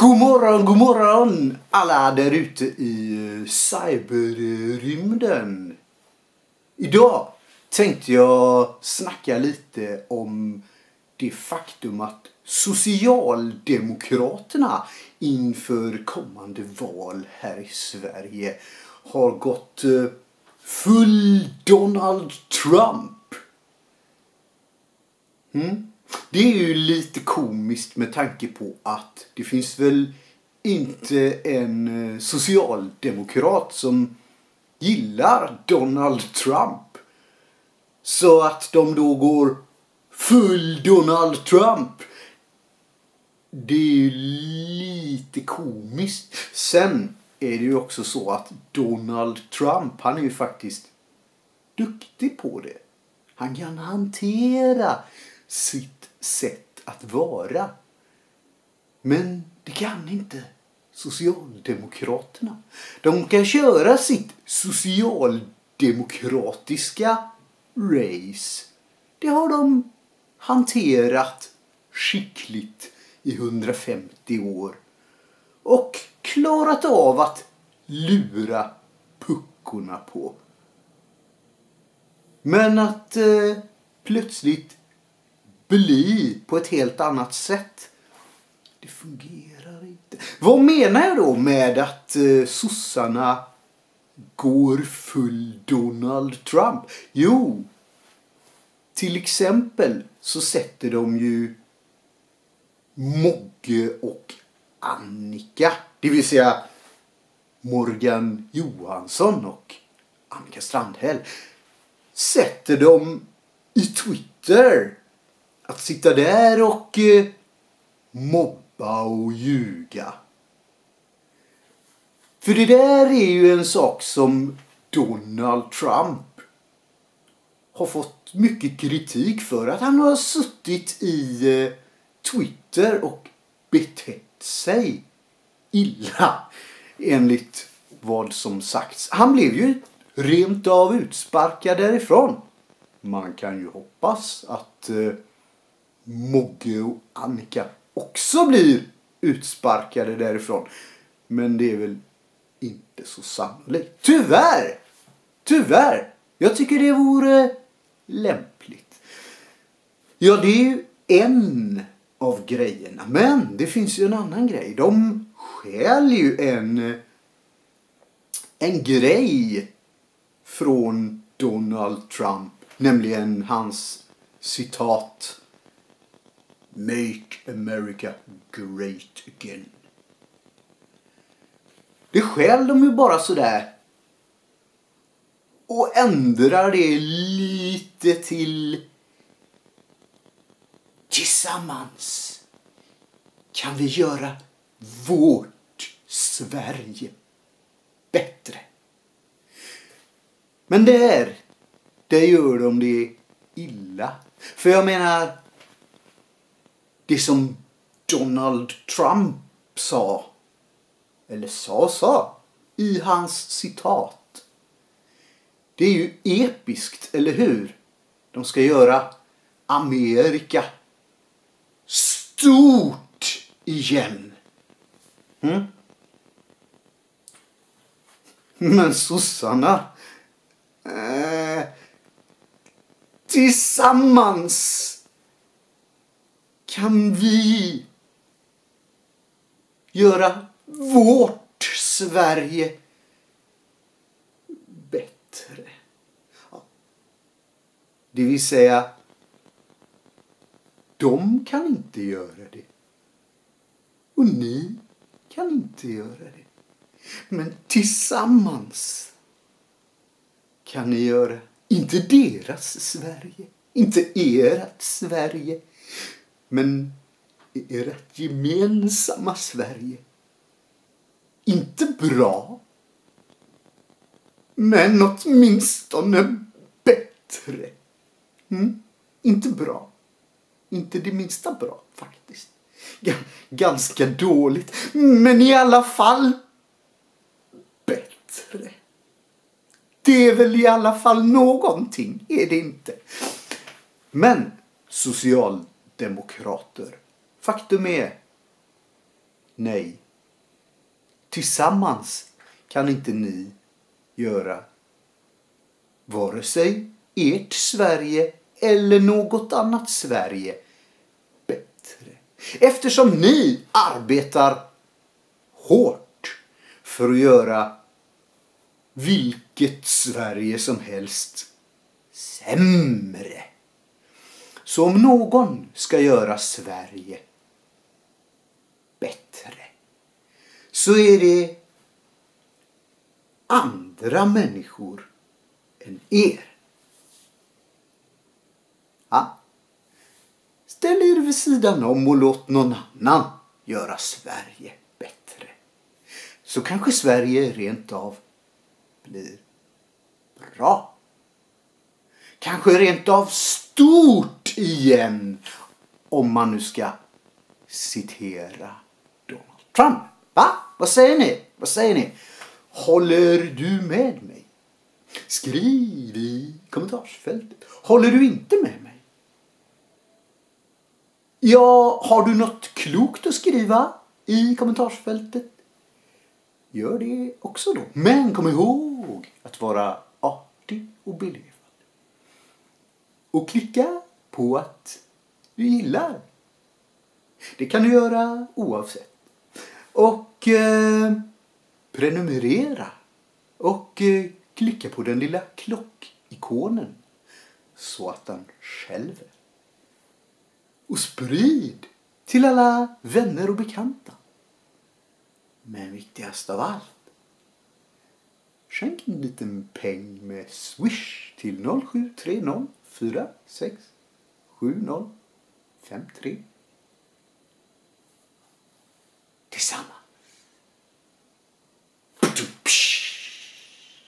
God morgon, god morgon alla där ute i eh, cyberrymden. Idag tänkte jag snacka lite om det faktum att Socialdemokraterna inför kommande val här i Sverige har gått eh, full Donald Trump. Mm? Det är ju lite komiskt med tanke på att det finns väl inte en eh, socialdemokrat som gillar Donald Trump. Så att de då går full Donald Trump. Det är ju lite komiskt. Sen är det ju också så att Donald Trump, han är ju faktiskt duktig på det. Han kan hantera sitt sätt att vara. Men det kan inte Socialdemokraterna. De kan köra sitt socialdemokratiska race. Det har de hanterat skickligt i 150 år. Och klarat av att lura puckorna på. Men att eh, plötsligt bli på ett helt annat sätt. Det fungerar inte. Vad menar jag då med att eh, sossarna går full Donald Trump? Jo, till exempel så sätter de ju Mogge och Annika, det vill säga Morgan Johansson och Annika Strandhäll, sätter de i Twitter att sitta där och eh, mobba och ljuga. För det där är ju en sak som Donald Trump har fått mycket kritik för. Att han har suttit i eh, Twitter och betett sig illa enligt vad som sagts. Han blev ju rent av utsparkad därifrån. Man kan ju hoppas att eh, Mogge och Annika också blir utsparkade därifrån. Men det är väl inte så sannolikt. Tyvärr! Tyvärr! Jag tycker det vore lämpligt. Ja, det är ju en av grejerna. Men det finns ju en annan grej. De stjäl ju en, en grej från Donald Trump. Nämligen hans citat Make America Great Again. Det skäl de ju bara sådär. Och ändrar det lite till Tillsammans kan vi göra vårt Sverige bättre. Men där, där gör de det illa. För jag menar, det som Donald Trump sa, eller sa sa, i hans citat. Det är ju episkt, eller hur? De ska göra Amerika stort igen. Mm? Men sossarna... Eh, tillsammans kan vi göra vårt Sverige bättre. Ja. Det vill säga, de kan inte göra det. Och ni kan inte göra det. Men tillsammans kan ni göra, inte deras Sverige, inte ert Sverige, men i ert gemensamma Sverige. Inte bra, men åtminstone bättre. Mm? Inte bra. Inte det minsta bra faktiskt. G ganska dåligt, men i alla fall bättre. Det är väl i alla fall någonting, är det inte? Men social demokrater. Faktum är, Nej. Tillsammans kan inte ni göra vare sig ert Sverige eller något annat Sverige bättre. Eftersom ni arbetar hårt för att göra vilket Sverige som helst sämre. Så om någon ska göra Sverige bättre så är det andra människor än er. Ja. Ställ er vid sidan om och låt någon annan göra Sverige bättre. Så kanske Sverige rent av blir bra. Kanske rent av stort igen om man nu ska citera Donald Trump. Va? Vad säger ni? Vad säger ni? Håller du med mig? Skriv i kommentarsfältet. Håller du inte med mig? Ja, har du något klokt att skriva i kommentarsfältet? Gör det också då. Men kom ihåg att vara artig och belevad. Och klicka på att du gillar. Det kan du göra oavsett. Och eh, prenumerera. Och eh, klicka på den lilla klockikonen så att den skälver. Och sprid till alla vänner och bekanta. Men viktigast av allt. Skänk en liten peng med Swish till 0730 46 7053. Tillsammans.